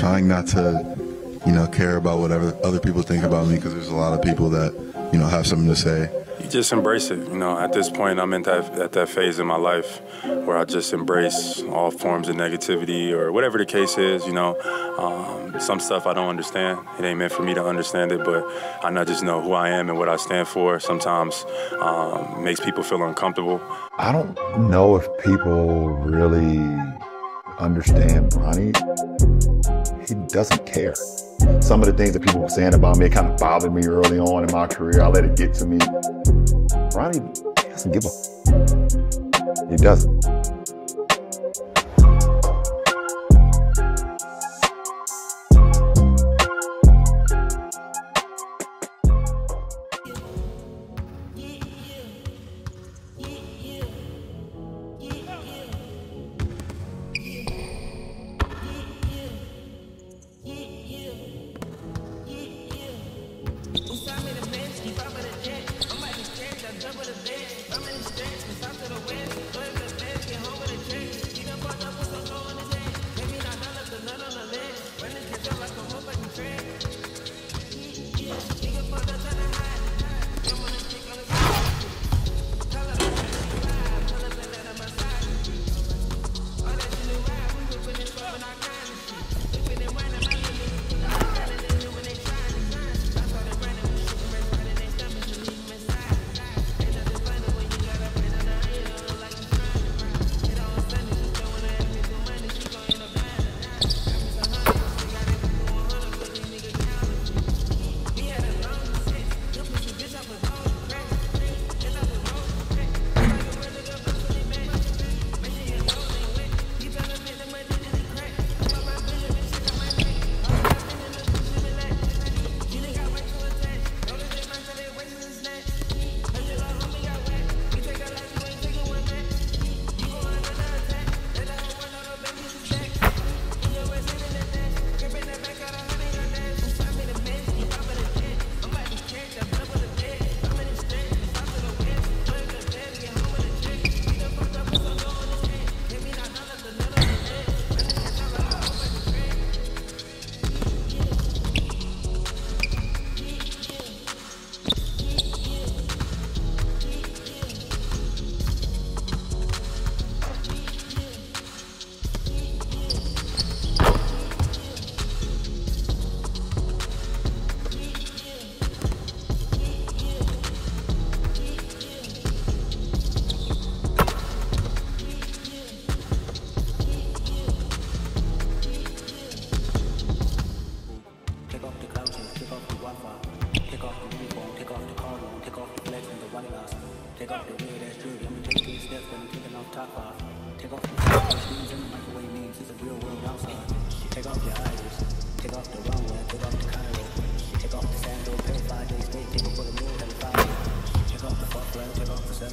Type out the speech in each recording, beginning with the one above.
trying not to, you know, care about whatever other people think about me because there's a lot of people that, you know, have something to say. You just embrace it. You know, at this point, I'm in that at that phase in my life where I just embrace all forms of negativity or whatever the case is. You know, um, some stuff I don't understand. It ain't meant for me to understand it, but I not just know who I am and what I stand for. Sometimes um, makes people feel uncomfortable. I don't know if people really understand Bronny. He doesn't care. Some of the things that people were saying about me, it kind of bothered me early on in my career. I let it get to me. Bronny doesn't give a. He doesn't.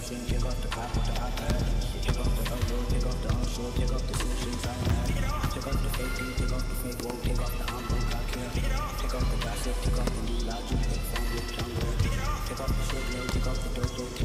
shin, take off the pop, the pop pad. Take off the elbow, take off the onshore, take off the sushi, sound mad. Take off the fake team, take off the fake woe, take off the humble cock here. Take off the gossip, take off the new logic, take from your tongue. Take off the short nail, take off the dope, dope.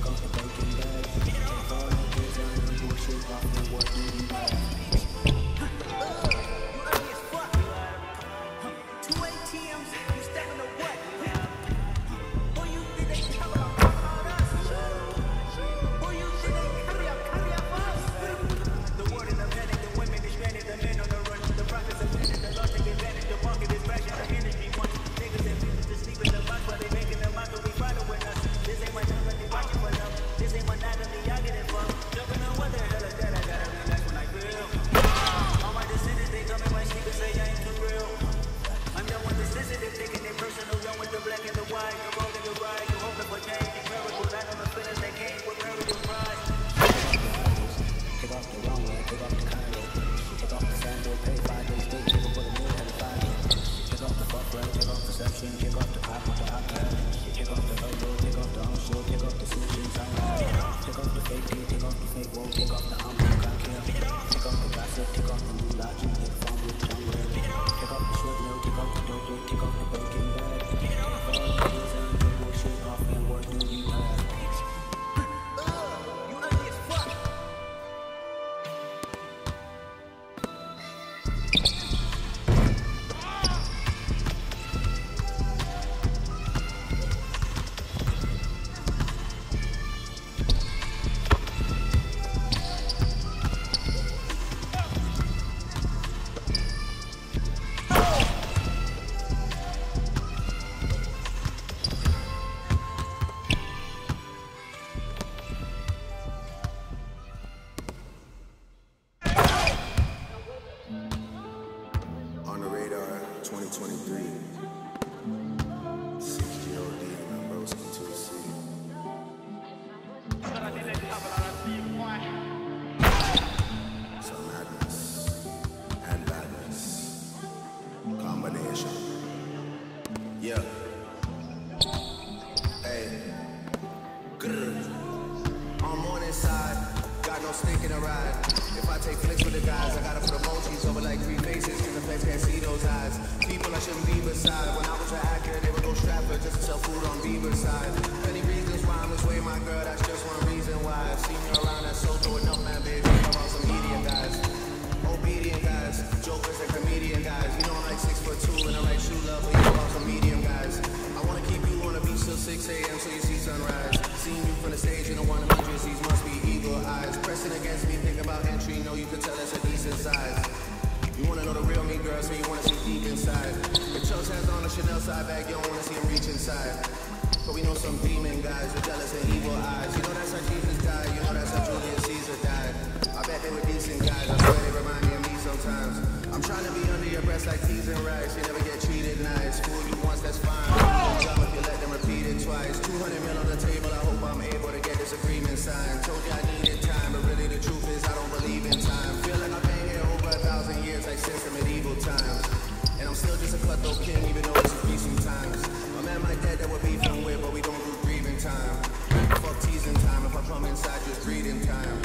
边边关 a ride. If I take flicks with the guys, I gotta put emojis over like three faces, cause the feds can't see those eyes. People I shouldn't be beside. When I was a hacker, they were go strapper just to sell food on Bieber's side. Many reasons why I'm this way, my girl, that's just one reason why. I've seen you around that soul doing up, man, bitch. Come on, some idiot guys. Obedient guys, jokers and comedian guys. You know I'm like six foot two and I like shoe love, but you know I'm some medium guys. I wanna keep you on the beach till 6 a.m. so you You know you can tell that's a decent size. You wanna know the real me, girl, so you wanna see deep inside. Your chunks has on a Chanel side bag, you don't wanna see him reach inside. But we know some demon guys with jealous and evil eyes. You know that's how Jesus died, you know that's how Julius Caesar died. I bet they were decent guys, I swear they remind me of me sometimes. I'm trying to be under your breast like teasing rice. You never get treated nice. Fool you once, that's fine. Job if you let them repeat it twice. 200 mil on the table, I hope I'm able to get this agreement signed. Told you I needed time, but really the truth back since the medieval times. And I'm still just a klepto king, even though it's a beast sometimes. I'm at my dad that would be from where, but we don't do grieving time. Fuck teasing time, if I come inside, just reading time.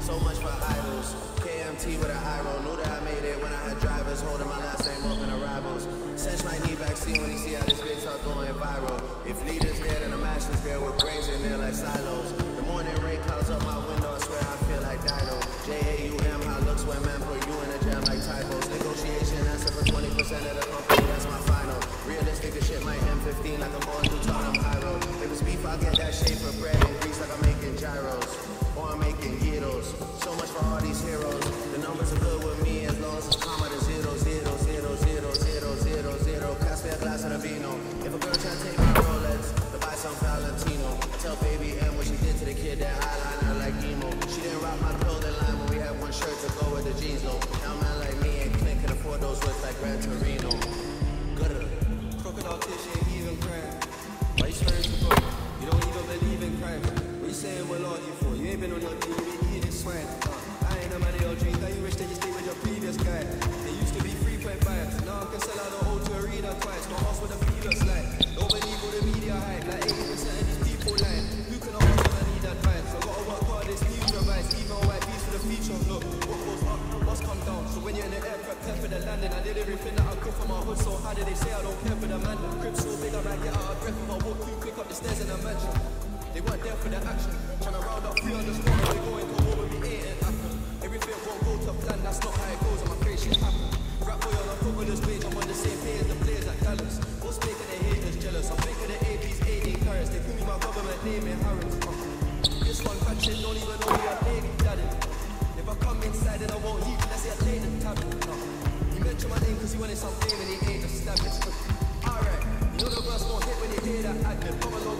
So much for idols. KMT with a high roll. Knew that I made it when I had drivers holding my last name up in arrivals. Cinch my knee back, see when he see how this bitch are going viral. If leaders dead and the master's there with brains in there like silos. The morning rain clouds up my window, I swear I feel like Dido. J-A-U-M, how looks when men put you in rivals. Negotiation, that's for 20% of the company, that's my final. Realistic, this shit might M15 like I'm going through Tottenham Cairo. If it's beef, i get that shape for bread and grease like I'm making gyro. upstairs in the mansion. They weren't there for the action. Tryna round up 300 strong, they going to war with me, it ain't happen. Everything won't go to plan, that's not how it goes, I'ma create shit happen. Rap boy on a footballer's page, I'm on the same page as the players at Dallas. What's making the haters jealous? I'm making the APs a D. carrots, they call me my government name in Harrods. This one catching, don't even know me, I'm baby daddy. If I come inside, then I won't leave unless you're playing the tablet. No. You mention my name cause you wanted some fame and he ain't established. Alright, you know the verse won't hit when you hear that ad. Come along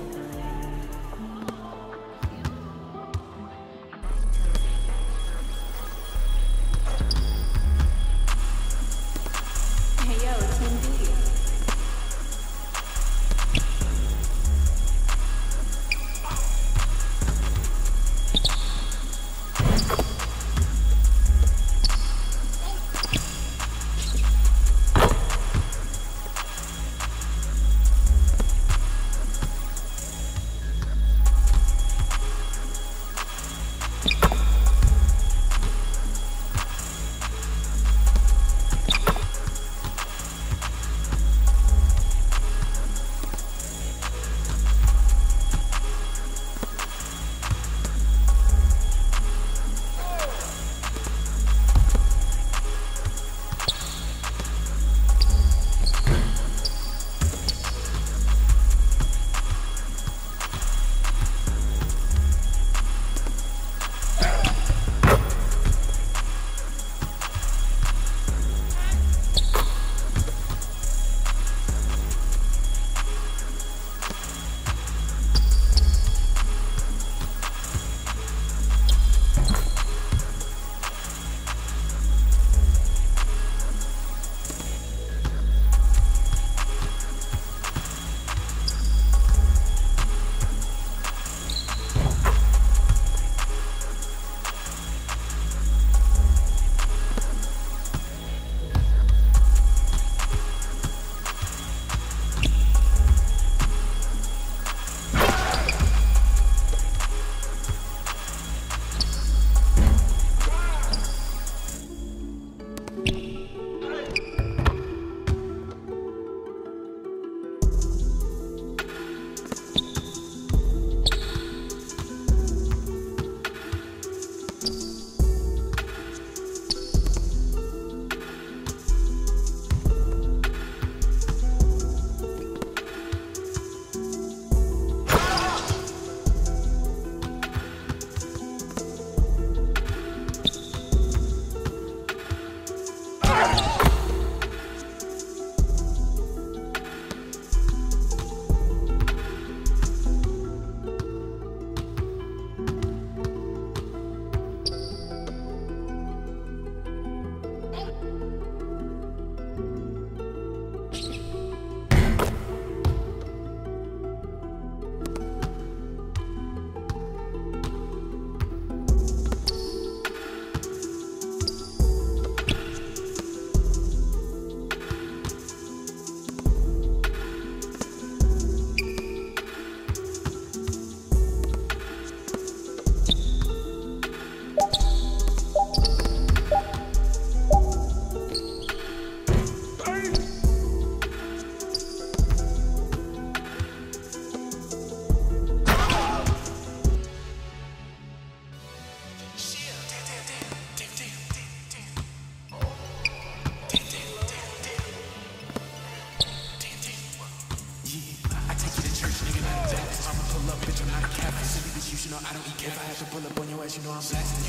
sex.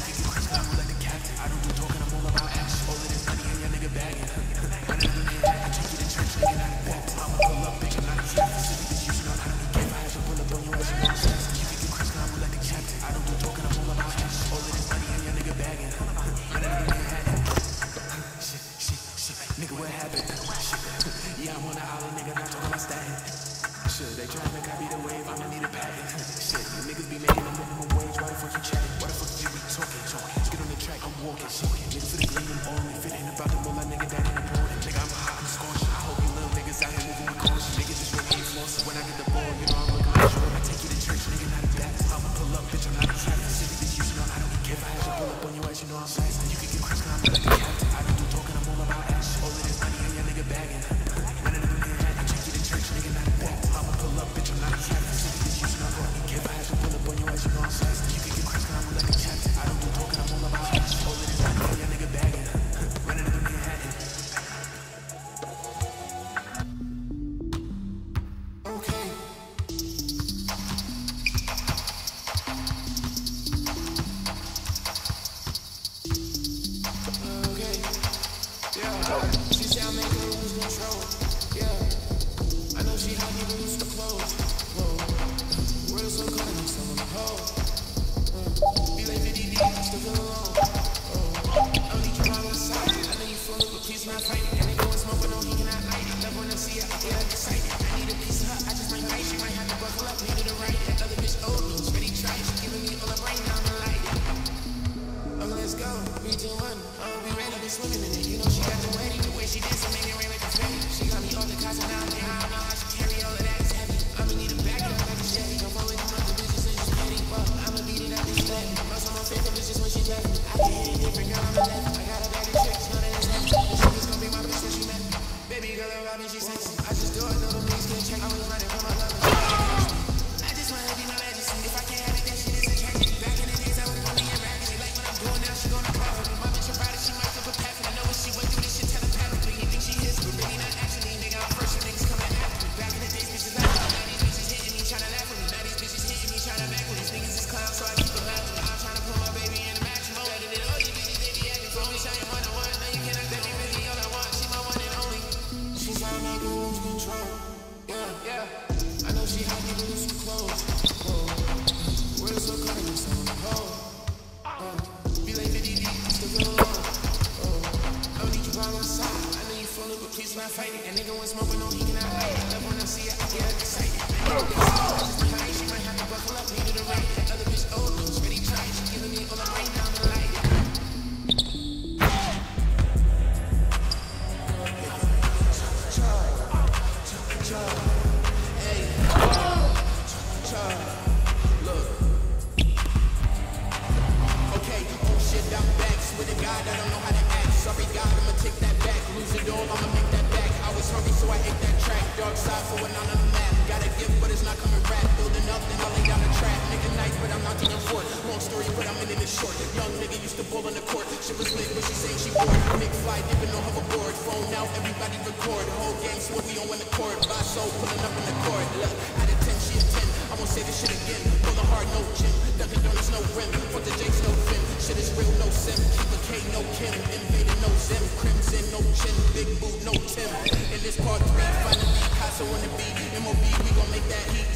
let's go. Three, two, one. Oh, we ready, been swimming in it. You know she got the wetty. The way she dancing, make it rain with the family. She got me on the casa, now I'm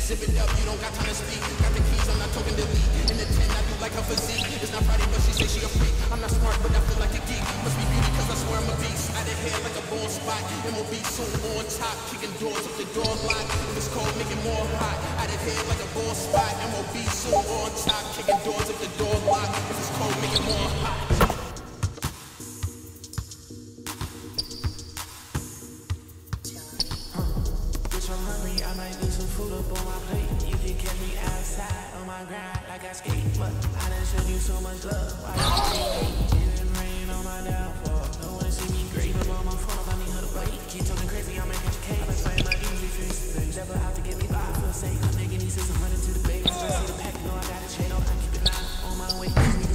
Zip it up, you don't got time to speak. Got the keys, I'm not talking to me. In the 10, I do like her physique. It's not Friday, but she say she a freak. I'm not smart, but I feel like a geek. Must be beauty, cause I swear I'm a beast. Out of here like a bone spot. MOB soon on top. Kicking doors up the door lock. If it's cold, make it more hot. Out of here like a bone spot. MOB soon on top. Kicking doors up the door lock. If it's cold, make it more hot. I might do some food up on my plate. You can catch me outside on my grind like I skate. But I done showed you so much love. I done rain on my downfall. No one to see me great. I'm on my phone, I need her to wait. Keep talking crazy, I'm making cake. I'm fighting my demons, things Never have to get me by, I feel safe. I'm making these systems running to the base. I see the pack, no, I got a chain on. I keep an eye on my way.